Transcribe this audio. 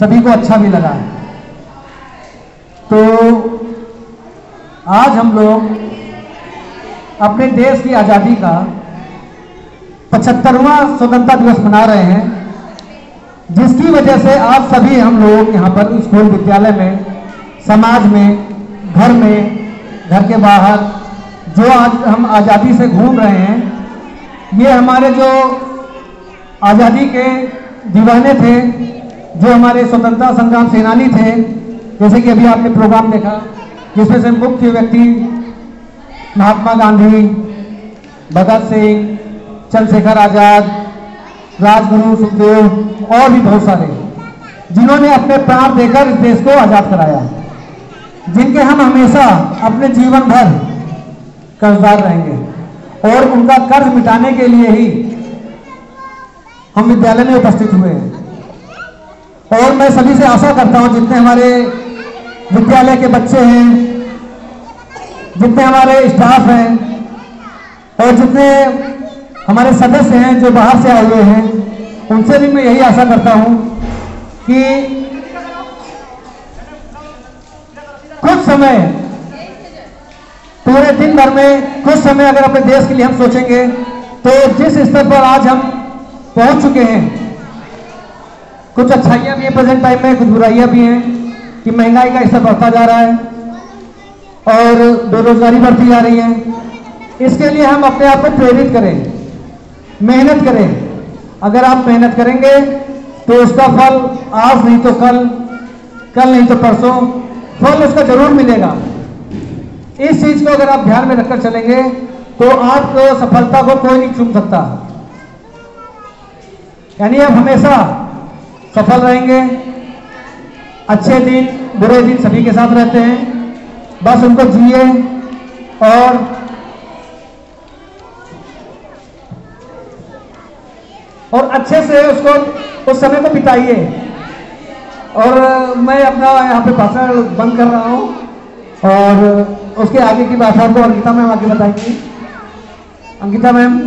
सभी को अच्छा भी लगा। है तो आज हम लोग अपने देश की आज़ादी का पचहत्तरवा स्वतंत्रता दिवस मना रहे हैं, जिसकी वजह से आज सभी हम लोग यहाँ पर स्कूल, विद्यालय में, समाज में, घर में, घर के बाहर, जो आज हम आज़ादी से घूम रहे हैं, ये हमारे जो आज़ादी के दीवाने थे जो हमारे स्वतंत्रता संग्राम सेनानी थे, जैसे कि अभी आपने प्रोग्राम देखा, जिसमें से मुख्य व्यक्ति महात्मा गांधी, भगत सिंह, चंद्रशेखर आज़ाद, राजगुरु सुखदेव, और भी बहुत सारे जिन्होंने अपने प्राण देकर इस देश को आज़ाद कराया। जिनके हम हमेशा अपने जीवन भर कर्जदार रहेंगे और उनका कर्ज मिटाने के लिए ही हम विद्यालय में उपस्थित हुए हैं। और मैं सभी से आशा करता हूँ जितने हमारे विद्यालय के बच्चे हैं, जितने हमारे स्टाफ हैं, और जितने हमारे सदस्य हैं जो बाहर से आए हुए हैं, उनसे भी मैं यही आशा करता हूँ कि कुछ समय, पूरे दिन भर में कुछ समय अगर अपने देश के लिए हम सोचेंगे तो जिस स्तर पर आज हम पहुँच चुके हैं कुछ अच्छाइयाँ भी हैं प्रेजेंट टाइम में, कुछ बुराइयाँ भी हैं कि महँगाई का स्तर बढ़ता जा रहा है और बेरोजगारी बढ़ती जा रही है। इसके लिए हम अपने आप को प्रेरित करें, मेहनत करें। अगर आप मेहनत करेंगे तो उसका फल आज नहीं तो कल कल नहीं तो परसों, फल उसका ज़रूर मिलेगा। इस चीज़ को अगर आप ध्यान में रखकर चलेंगे तो आपको सफलता को कोई नहीं चूम सकता। यानी आप हमेशा सफल रहेंगे। अच्छे दिन, बुरे दिन सभी के साथ रहते हैं। बस उनको जिए और और अच्छे से उसको, उस समय को बिताइए। और मैं अपना यहाँ पे भाषण बंद कर रहा हूँ और उसके आगे की बात आपको अंकिता मैम आगे बताएँगी। अंकिता मैम